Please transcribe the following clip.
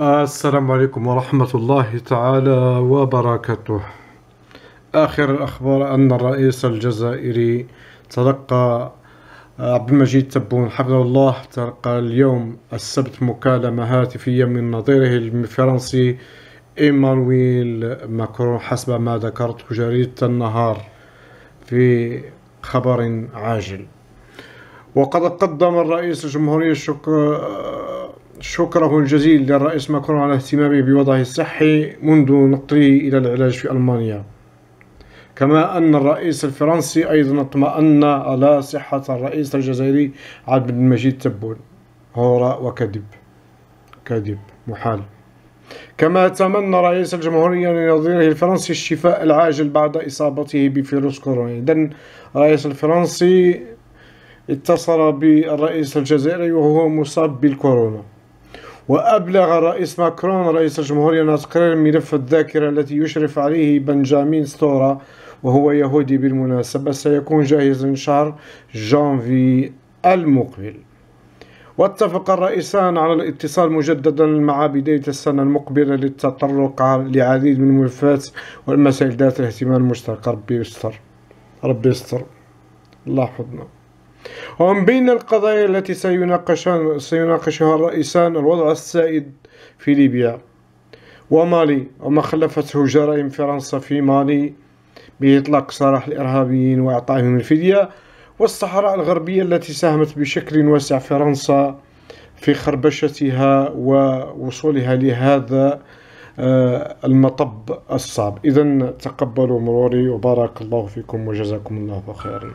السلام عليكم ورحمة الله تعالى وبركاته. آخر الأخبار أن الرئيس الجزائري تلقى عبد المجيد تبون حفظه الله تلقى اليوم السبت مكالمة هاتفية من نظيره الفرنسي إيمانويل ماكرون حسب ما ذكرت جريدة النهار في خبر عاجل. وقد قدم الرئيس الجمهورية شكر شكره الجزيل للرئيس ماكرون على اهتمامه بوضعه الصحي منذ نقله إلى العلاج في ألمانيا. كما أن الرئيس الفرنسي أيضا اطمأن على صحة الرئيس الجزائري عبد المجيد تبون. هراء وكذب. كذب. محال. كما تمنى رئيس الجمهورية لنظيره الفرنسي الشفاء العاجل بعد إصابته بفيروس كورونا. إذن الرئيس الفرنسي اتصل بالرئيس الجزائري وهو مصاب بالكورونا. وأبلغ الرئيس ماكرون رئيس الجمهورية أن تقرير ملف الذاكرة التي يشرف عليه بنجامين ستورا وهو يهودي بالمناسبة سيكون جاهزا شهر جانفي المقبل. واتفق الرئيسان على الاتصال مجددا مع بداية السنة المقبلة للتطرق لعديد من الملفات والمسائل ذات الاهتمام المشترك. ربي يستر. ربي يستر. الله يحفظنا ومن بين القضايا التي سيناقشها الرئيسان الوضع السائد في ليبيا ومالي وما خلفته جرائم فرنسا في مالي بإطلاق سراح الإرهابيين وإعطائهم الفدية والصحراء الغربية التي ساهمت بشكل واسع فرنسا في خربشتها ووصولها لهذا آه، المطب الصعب. إذا تقبلوا مروري وبارك الله فيكم وجزاكم الله خيرا.